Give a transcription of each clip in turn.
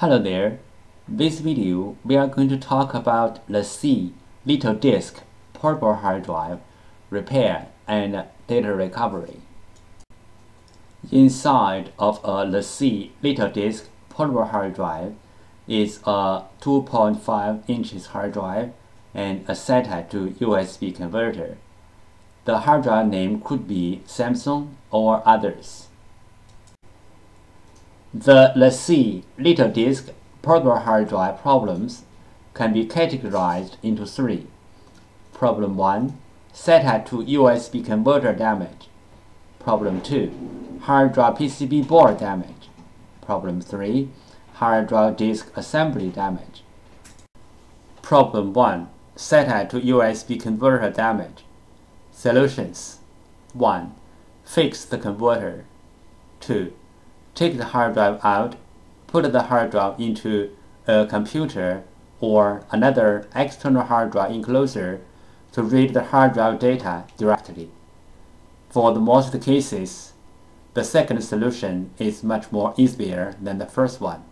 Hello there. This video we are going to talk about the LaCie little disk portable hard drive repair and data recovery. Inside of a the LaCie little disk portable hard drive is a 2.5 inches hard drive and a SATA to USB converter. The hard drive name could be Samsung or others. The LaCie little disk portable hard drive problems can be categorized into three. Problem 1 SATA to USB converter damage. Problem 2 hard drive PCB board damage. Problem 3 hard drive disk assembly damage. Problem 1 SATA to USB converter damage. Solutions 1. Fix the converter. 2 take the hard drive out, put the hard drive into a computer or another external hard drive enclosure to read the hard drive data directly. For the most cases, the second solution is much more easier than the first one.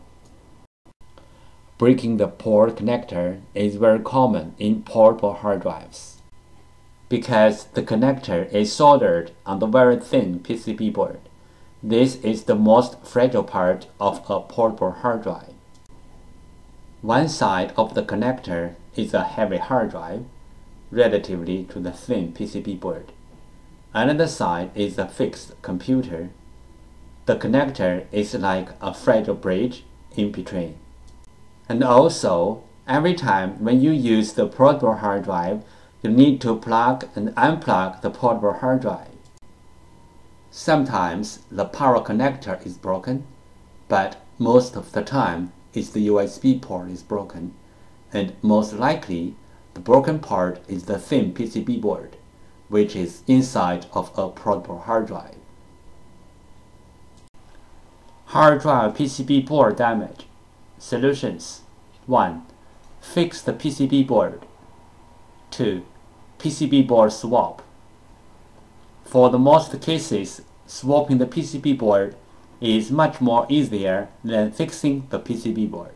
Breaking the port connector is very common in portable hard drives because the connector is soldered on the very thin PCB board. This is the most fragile part of a portable hard drive. One side of the connector is a heavy hard drive, relatively to the thin PCB board. Another side is a fixed computer. The connector is like a fragile bridge in between. And also, every time when you use the portable hard drive, you need to plug and unplug the portable hard drive. Sometimes the power connector is broken, but most of the time it's the USB port is broken, and most likely the broken part is the thin PCB board, which is inside of a portable hard drive. Hard drive PCB board damage. Solutions 1. Fix the PCB board. 2. PCB board swap. For the most cases, swapping the PCB board is much more easier than fixing the PCB board.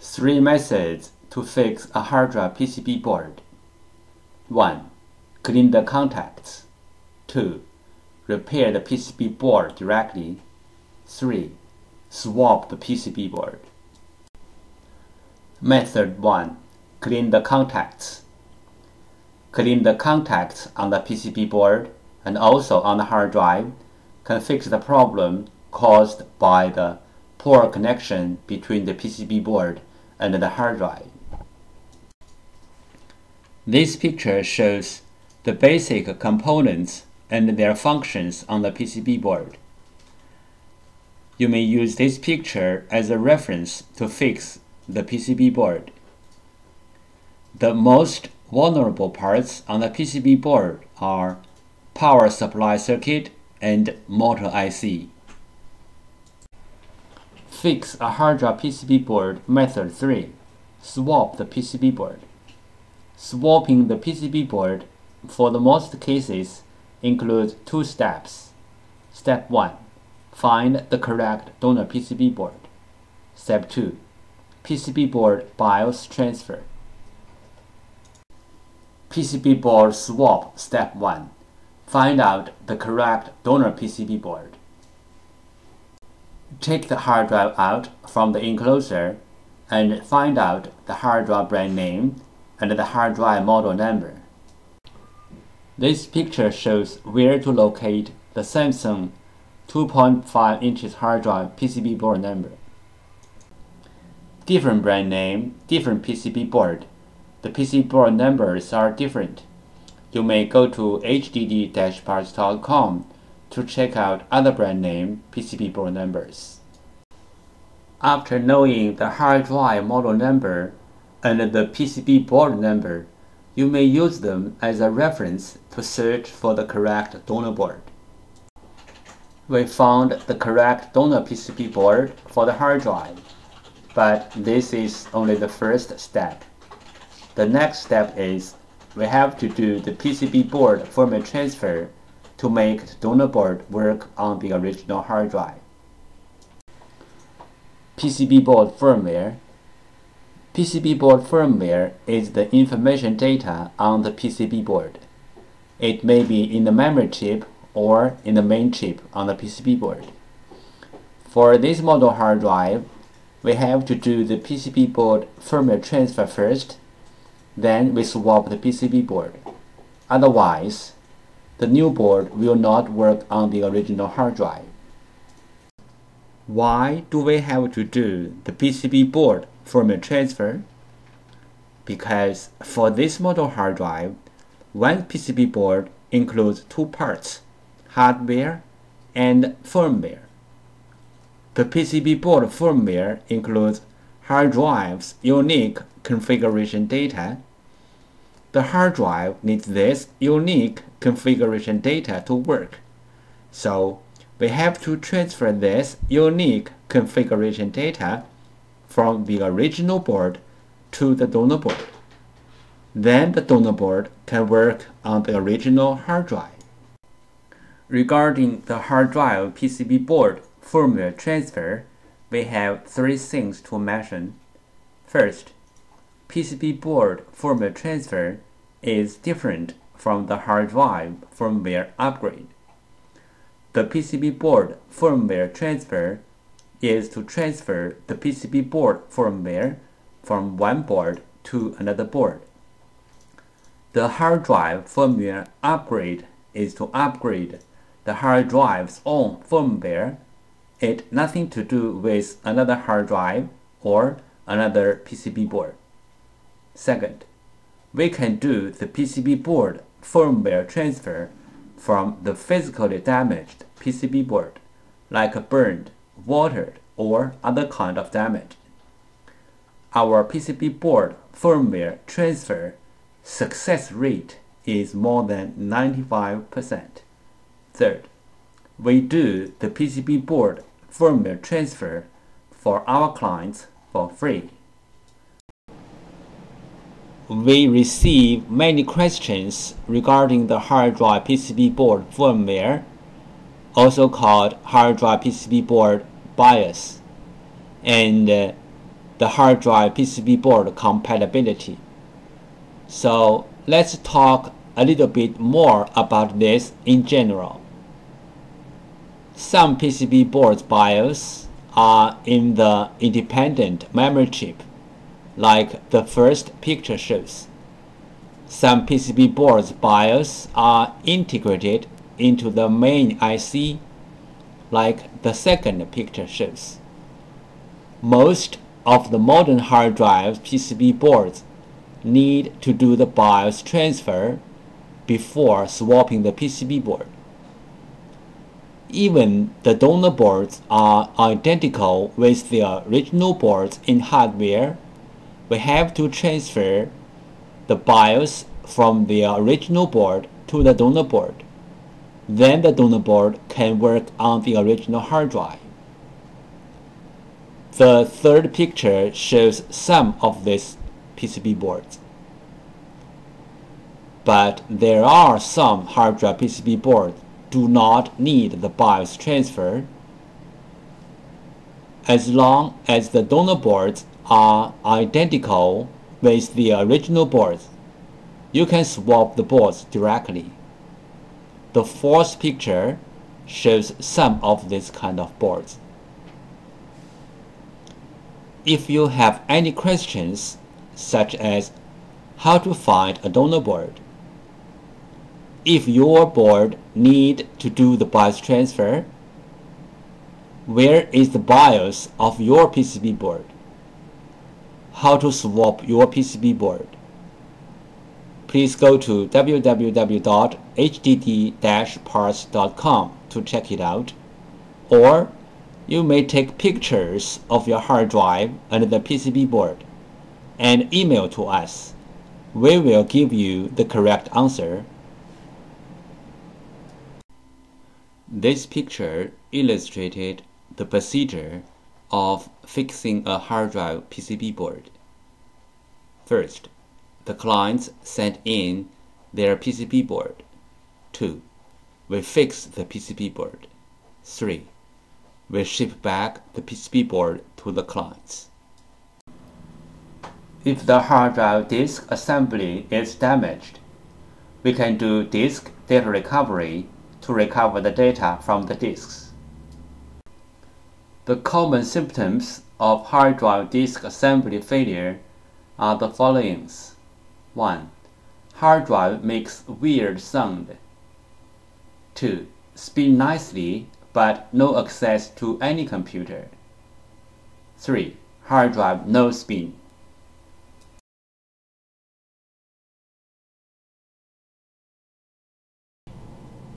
Three methods to fix a hard drive PCB board. 1. Clean the contacts. 2. Repair the PCB board directly. 3. Swap the PCB board. Method 1. Clean the contacts. Clean the contacts on the PCB board and also on the hard drive can fix the problem caused by the poor connection between the PCB board and the hard drive. This picture shows the basic components and their functions on the PCB board. You may use this picture as a reference to fix the PCB board. The most Vulnerable parts on the PCB board are power supply circuit and motor IC. Fix a hard drive PCB board method 3. Swap the PCB board. Swapping the PCB board for the most cases includes two steps. Step 1. Find the correct donor PCB board. Step 2. PCB board BIOS transfer. PCB board swap step 1. Find out the correct donor PCB board. Take the hard drive out from the enclosure and find out the hard drive brand name and the hard drive model number. This picture shows where to locate the Samsung 2.5 inches hard drive PCB board number. Different brand name, different PCB board the PCB board numbers are different. You may go to hdd-parts.com to check out other brand name PCB board numbers. After knowing the hard drive model number and the PCB board number, you may use them as a reference to search for the correct donor board. We found the correct donor PCB board for the hard drive, but this is only the first step. The next step is we have to do the PCB board firmware transfer to make the donor board work on the original hard drive. PCB board firmware. PCB board firmware is the information data on the PCB board. It may be in the memory chip or in the main chip on the PCB board. For this model hard drive, we have to do the PCB board firmware transfer first, then we swap the PCB board. Otherwise, the new board will not work on the original hard drive. Why do we have to do the PCB board firmware transfer? Because for this model hard drive, one PCB board includes two parts, hardware and firmware. The PCB board firmware includes hard drive's unique configuration data. The hard drive needs this unique configuration data to work. So we have to transfer this unique configuration data from the original board to the donor board. Then the donor board can work on the original hard drive. Regarding the hard drive PCB board firmware transfer, we have three things to mention. First, PCB board firmware transfer is different from the hard drive firmware upgrade. The PCB board firmware transfer is to transfer the PCB board firmware from one board to another board. The hard drive firmware upgrade is to upgrade the hard drive's own firmware it nothing to do with another hard drive or another PCB board. Second, we can do the PCB board firmware transfer from the physically damaged PCB board, like burned, watered, or other kind of damage. Our PCB board firmware transfer success rate is more than 95%. Third, we do the PCB board firmware transfer for our clients for free. We receive many questions regarding the hard drive PCB board firmware, also called hard drive PCB board BIOS, and uh, the hard drive PCB board compatibility. So let's talk a little bit more about this in general. Some PCB boards BIOS are in the independent memory chip, like the first picture shows. Some PCB boards BIOS are integrated into the main IC, like the second picture shows. Most of the modern hard drive PCB boards need to do the BIOS transfer before swapping the PCB board. Even the donor boards are identical with the original boards in hardware, we have to transfer the BIOS from the original board to the donor board. Then the donor board can work on the original hard drive. The third picture shows some of these PCB boards. But there are some hard drive PCB boards do not need the BIOS transfer as long as the donor boards are identical with the original boards. You can swap the boards directly. The fourth picture shows some of these kind of boards. If you have any questions, such as how to find a donor board, if your board need to do the BIOS transfer, where is the BIOS of your PCB board? How to swap your PCB board? Please go to www.hdd-parts.com to check it out. Or you may take pictures of your hard drive and the PCB board and email to us. We will give you the correct answer This picture illustrated the procedure of fixing a hard drive PCB board. First, the clients sent in their PCB board. 2. We fix the PCB board. 3. We ship back the PCB board to the clients. If the hard drive disk assembly is damaged, we can do disk data recovery to recover the data from the disks. The common symptoms of hard drive disk assembly failure are the following. 1. Hard drive makes weird sound. 2. Spin nicely but no access to any computer. 3. Hard drive no spin.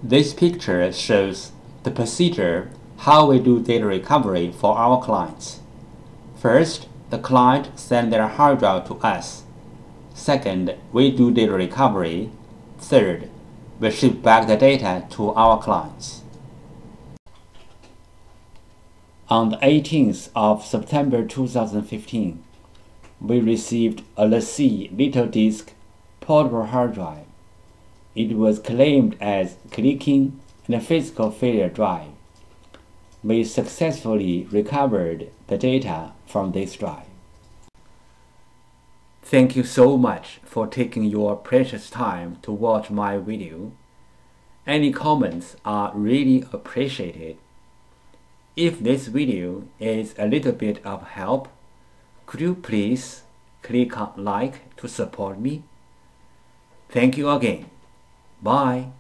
This picture shows the procedure how we do data recovery for our clients. First, the client send their hard drive to us. Second, we do data recovery. Third, we ship back the data to our clients. On the 18th of September 2015, we received a LaCie Little Disk portable hard drive. It was claimed as clicking and physical failure drive. We successfully recovered the data from this drive. Thank you so much for taking your precious time to watch my video. Any comments are really appreciated. If this video is a little bit of help, could you please click on like to support me? Thank you again. Bye.